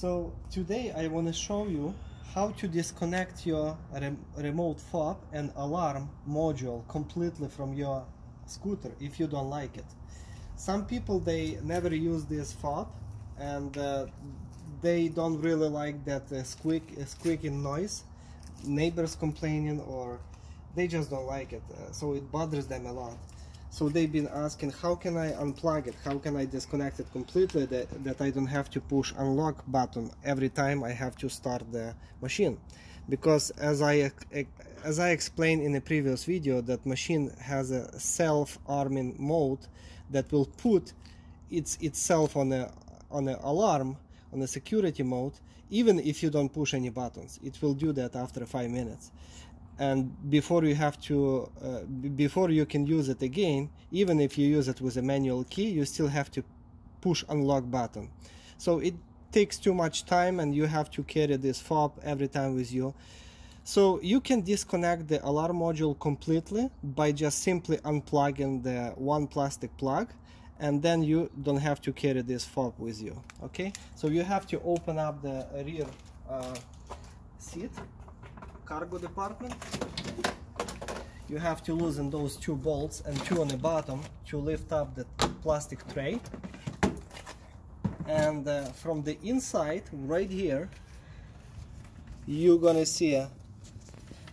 So today I want to show you how to disconnect your rem remote fob and alarm module completely from your scooter if you don't like it. Some people they never use this fob and uh, they don't really like that uh, squeak uh, squeaking noise neighbors complaining or they just don't like it uh, so it bothers them a lot so they've been asking how can I unplug it? How can I disconnect it completely that, that I don't have to push unlock button every time I have to start the machine? Because as I as I explained in a previous video that machine has a self-arming mode that will put its itself on a on an alarm on a security mode even if you don't push any buttons. It will do that after five minutes and before you have to uh, before you can use it again even if you use it with a manual key you still have to push unlock button. So it takes too much time and you have to carry this fob every time with you. So you can disconnect the alarm module completely by just simply unplugging the one plastic plug and then you don't have to carry this fob with you okay? So you have to open up the rear uh, seat cargo department. You have to loosen those two bolts and two on the bottom to lift up the plastic tray. And uh, from the inside right here you're gonna see a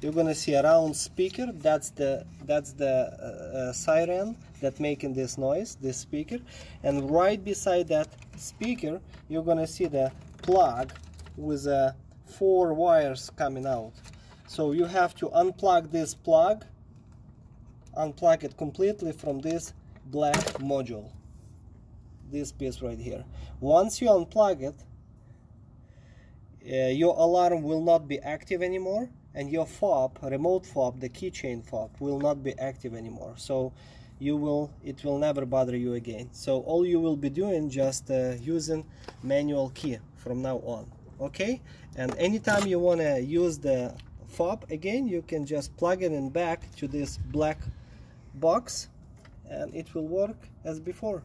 you're gonna see a round speaker. That's the that's the uh, uh, siren that making this noise this speaker. And right beside that speaker you're gonna see the plug with uh, four wires coming out so you have to unplug this plug, unplug it completely from this black module. This piece right here. Once you unplug it, uh, your alarm will not be active anymore and your fob, remote fob, the keychain fob, will not be active anymore. So you will, it will never bother you again. So all you will be doing just uh, using manual key from now on. Okay? And anytime you want to use the fob again you can just plug it in back to this black box and it will work as before.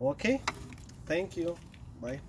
Okay thank you. Bye